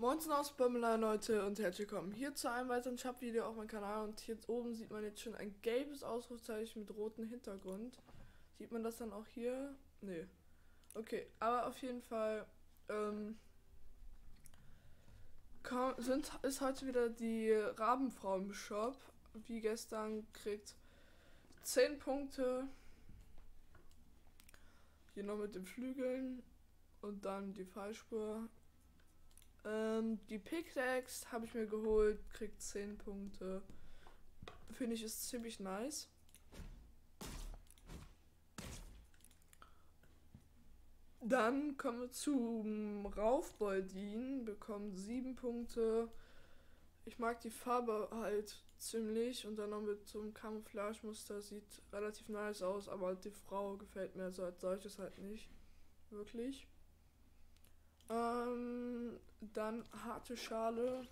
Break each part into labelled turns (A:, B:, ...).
A: Moin aus Bömmelein Leute und herzlich willkommen hier zu einem weiteren Shop-Video auf meinem Kanal und hier oben sieht man jetzt schon ein gelbes Ausrufzeichen mit rotem Hintergrund. Sieht man das dann auch hier? Nee. Okay, aber auf jeden Fall ähm, sind, ist heute wieder die Rabenfrau im Shop. Wie gestern kriegt 10 Punkte. Hier noch mit den Flügeln und dann die Fallspur ähm, die Pickaxe habe ich mir geholt, kriegt 10 Punkte. Finde ich ist ziemlich nice. Dann kommen wir zum Raufboldin, bekommt 7 Punkte. Ich mag die Farbe halt ziemlich und dann noch mit so Camouflage-Muster sieht relativ nice aus, aber die Frau gefällt mir so als solches halt nicht. Wirklich. Dann harte Schale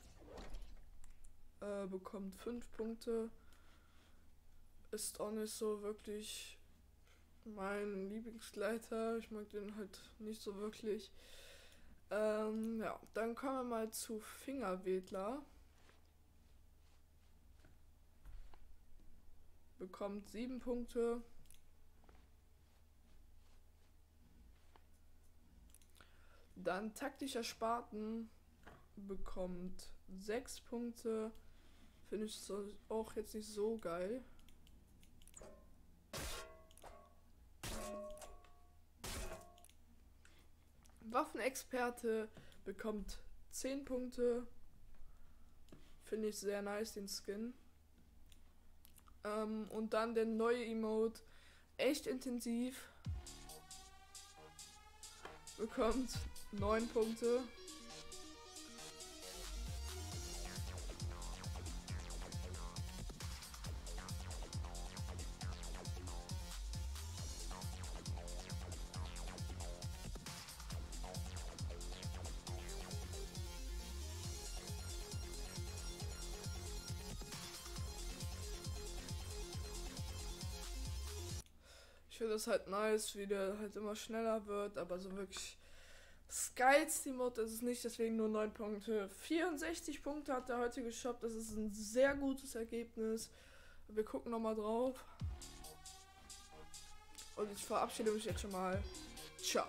A: äh, bekommt 5 Punkte. Ist auch nicht so wirklich mein Lieblingsgleiter. Ich mag den halt nicht so wirklich. Ähm, ja, dann kommen wir mal zu Fingerwedler. Bekommt 7 Punkte. Dann taktischer Spaten bekommt 6 Punkte. Finde ich auch jetzt nicht so geil. Waffenexperte bekommt 10 Punkte. Finde ich sehr nice, den Skin. Ähm, und dann der neue Emote. Echt intensiv. Bekommt 9 Punkte. Ich finde das halt nice, wie der halt immer schneller wird, aber so wirklich Skies die Mod ist es nicht, deswegen nur 9 Punkte. 64 Punkte hat er heute geshoppt, das ist ein sehr gutes Ergebnis. Wir gucken nochmal drauf. Und ich verabschiede mich jetzt schon mal. Ciao.